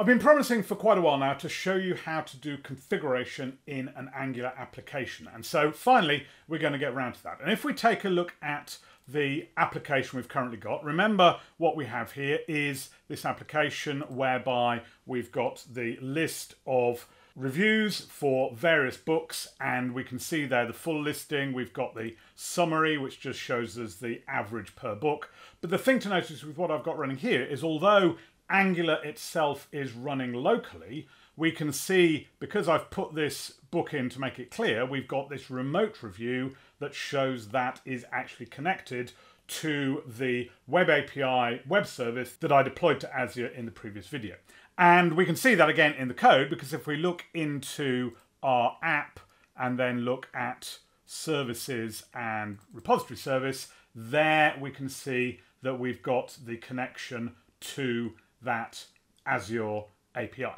I've been promising for quite a while now to show you how to do configuration in an Angular application. And so finally, we're going to get around to that. And if we take a look at the application we've currently got, remember what we have here is this application whereby we've got the list of reviews for various books and we can see there the full listing we've got the summary which just shows us the average per book but the thing to notice with what I've got running here is although Angular itself is running locally, we can see, because I've put this book in to make it clear, we've got this remote review that shows that is actually connected to the Web API web service that I deployed to Azure in the previous video. And we can see that again in the code because if we look into our app and then look at services and repository service, there we can see that we've got the connection to that Azure API.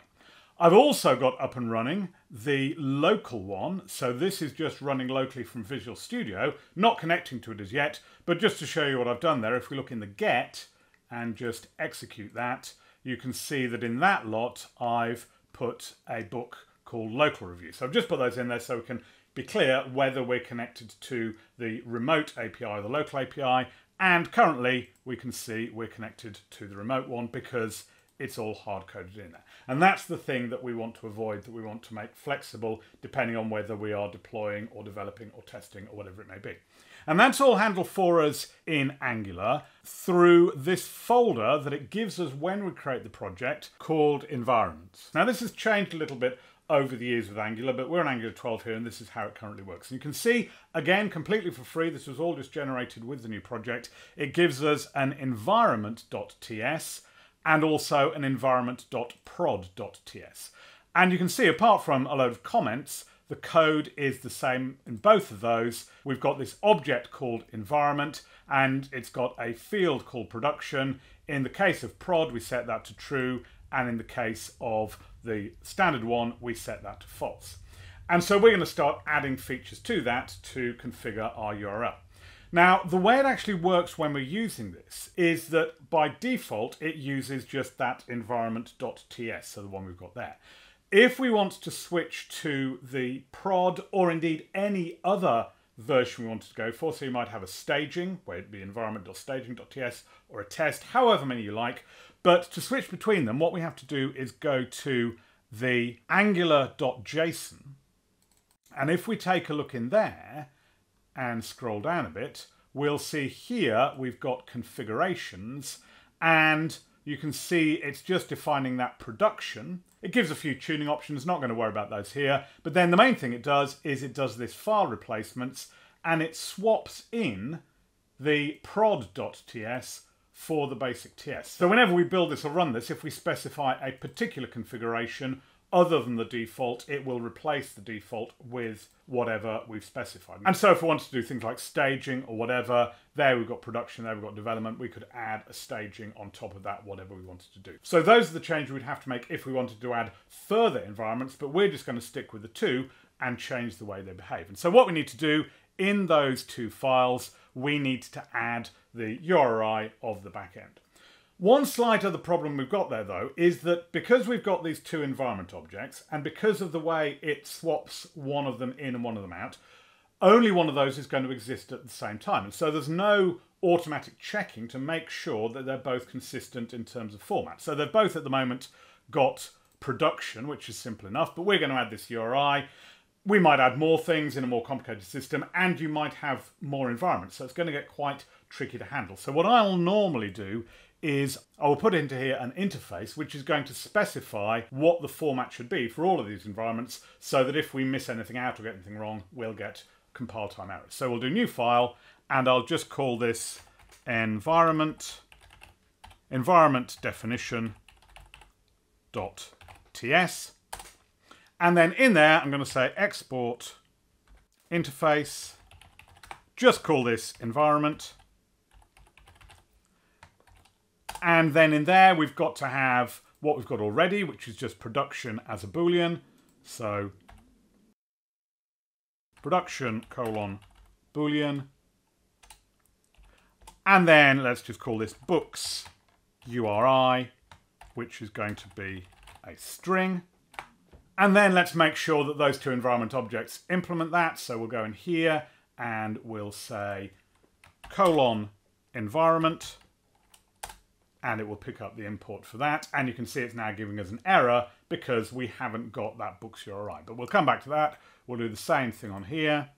I've also got up and running the local one. So this is just running locally from Visual Studio, not connecting to it as yet, but just to show you what I've done there, if we look in the get and just execute that, you can see that in that lot, I've put a book called Local Review. So I've just put those in there so we can be clear whether we're connected to the remote API or the local API and currently we can see we're connected to the remote one because it's all hard coded in there. And that's the thing that we want to avoid, that we want to make flexible depending on whether we are deploying or developing or testing or whatever it may be. And that's all handled for us in Angular through this folder that it gives us when we create the project called environments. Now this has changed a little bit over the years with Angular, but we're on Angular 12 here and this is how it currently works. And you can see, again, completely for free, this was all just generated with the new project. It gives us an environment.ts and also an environment.prod.ts. And you can see, apart from a load of comments, the code is the same in both of those. We've got this object called environment and it's got a field called production. In the case of prod, we set that to true. And in the case of the standard one, we set that to false. And so we're going to start adding features to that to configure our URL. Now, the way it actually works when we're using this is that by default, it uses just that environment.ts, so the one we've got there. If we want to switch to the prod or indeed any other version we wanted to go for, so you might have a staging, where it'd be environment.staging.ts or a test, however many you like, but to switch between them, what we have to do is go to the angular.json. And if we take a look in there and scroll down a bit, we'll see here we've got configurations. And you can see it's just defining that production. It gives a few tuning options, not going to worry about those here. But then the main thing it does is it does this file replacements and it swaps in the prod.ts for the basic TS. So whenever we build this or run this, if we specify a particular configuration other than the default, it will replace the default with whatever we've specified. And so if we wanted to do things like staging or whatever, there we've got production, there we've got development, we could add a staging on top of that, whatever we wanted to do. So those are the changes we'd have to make if we wanted to add further environments, but we're just going to stick with the two and change the way they behave. And so what we need to do in those two files, we need to add the URI of the backend. One slight other problem we've got there though is that because we've got these two environment objects and because of the way it swaps one of them in and one of them out, only one of those is going to exist at the same time. And so there's no automatic checking to make sure that they're both consistent in terms of format. So they've both at the moment got production, which is simple enough, but we're going to add this URI we might add more things in a more complicated system and you might have more environments. So it's going to get quite tricky to handle. So what I'll normally do is I will put into here an interface which is going to specify what the format should be for all of these environments so that if we miss anything out or get anything wrong, we'll get compile time errors. So we'll do new file and I'll just call this environment environment definition dot ts and then in there, I'm going to say export interface. Just call this environment. And then in there, we've got to have what we've got already, which is just production as a Boolean. So production colon Boolean. And then let's just call this books URI, which is going to be a string. And then let's make sure that those two environment objects implement that. So we'll go in here and we'll say colon environment and it will pick up the import for that. And you can see it's now giving us an error because we haven't got that books URI. But we'll come back to that. We'll do the same thing on here.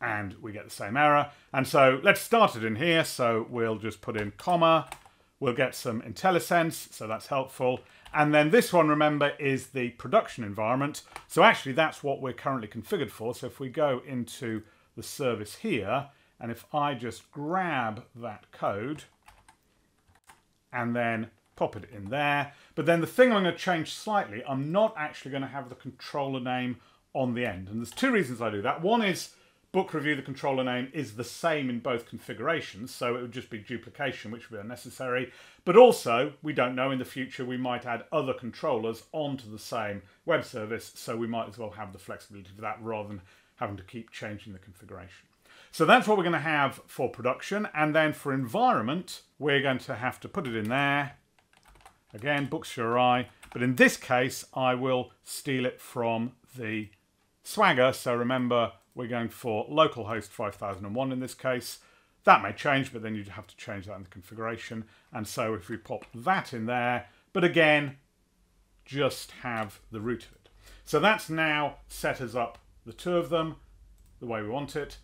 And we get the same error. And so let's start it in here. So we'll just put in comma. We'll get some IntelliSense, so that's helpful. And then this one, remember, is the production environment. So actually that's what we're currently configured for. So if we go into the service here, and if I just grab that code and then pop it in there, but then the thing I'm going to change slightly, I'm not actually going to have the controller name on the end. And there's two reasons I do that. One is book review, the controller name is the same in both configurations, so it would just be duplication, which would be unnecessary. But also, we don't know in the future, we might add other controllers onto the same web service, so we might as well have the flexibility for that rather than having to keep changing the configuration. So that's what we're going to have for production. And then for environment, we're going to have to put it in there. Again, books URI. But in this case, I will steal it from the Swagger. So remember, we're going for localhost 5001 in this case. That may change, but then you'd have to change that in the configuration. And so if we pop that in there, but again, just have the root of it. So that's now set us up the two of them the way we want it.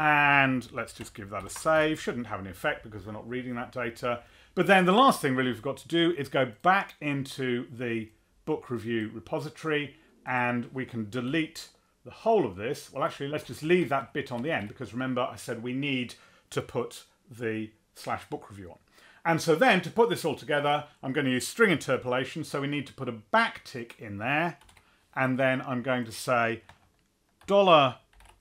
And let's just give that a save. Shouldn't have any effect because we're not reading that data. But then the last thing really we've got to do is go back into the book review repository and we can delete the whole of this. Well, actually, let's just leave that bit on the end because remember I said we need to put the slash book review on. And so then to put this all together, I'm going to use string interpolation. So we need to put a backtick in there. And then I'm going to say dollar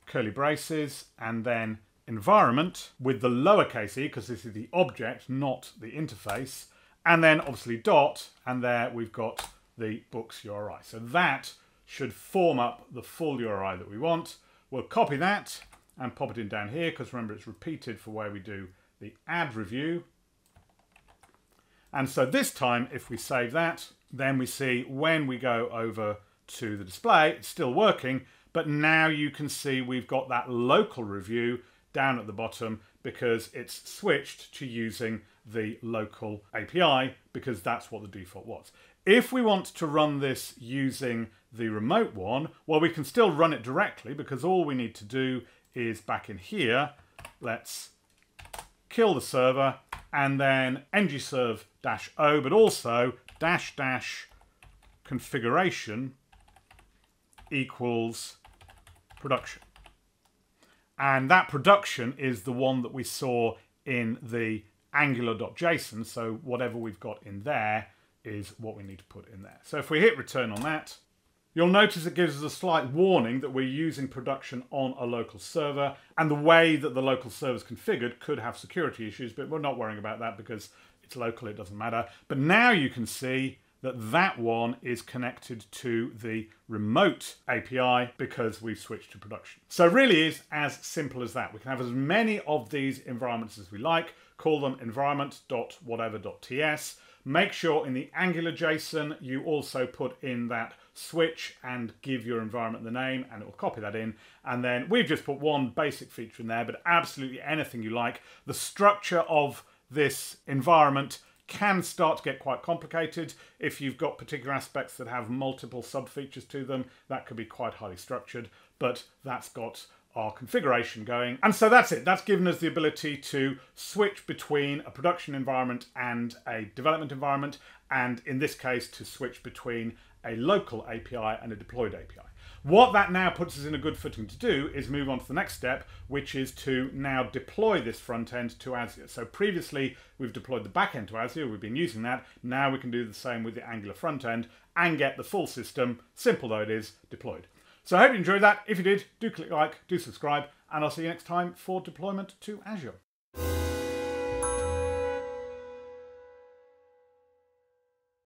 curly braces, and then environment with the lowercase e, because this is the object, not the interface, and then obviously dot, and there we've got the books URI. So that should form up the full URI that we want. We'll copy that and pop it in down here, because remember it's repeated for where we do the add review. And so this time, if we save that, then we see when we go over to the display, it's still working, but now you can see we've got that local review down at the bottom because it's switched to using the local API because that's what the default was. If we want to run this using the remote one, well, we can still run it directly because all we need to do is back in here, let's kill the server and then ngserve-o, but also dash dash configuration equals production. And that production is the one that we saw in the angular.json. So whatever we've got in there is what we need to put in there. So if we hit return on that, you'll notice it gives us a slight warning that we're using production on a local server and the way that the local server is configured could have security issues, but we're not worrying about that because it's local, it doesn't matter. But now you can see that that one is connected to the remote API because we've switched to production. So it really is as simple as that. We can have as many of these environments as we like, call them environment.whatever.ts. Make sure in the Angular JSON you also put in that switch and give your environment the name and it will copy that in. And then we've just put one basic feature in there, but absolutely anything you like. The structure of this environment can start to get quite complicated. If you've got particular aspects that have multiple sub features to them, that could be quite highly structured, but that's got our configuration going. And so that's it. That's given us the ability to switch between a production environment and a development environment, and in this case, to switch between a local API and a deployed API. What that now puts us in a good footing to do is move on to the next step, which is to now deploy this front end to Azure. So previously we've deployed the back end to Azure, we've been using that. Now we can do the same with the Angular front end and get the full system, simple though it is, deployed. So I hope you enjoyed that. If you did, do click like, do subscribe, and I'll see you next time for deployment to Azure.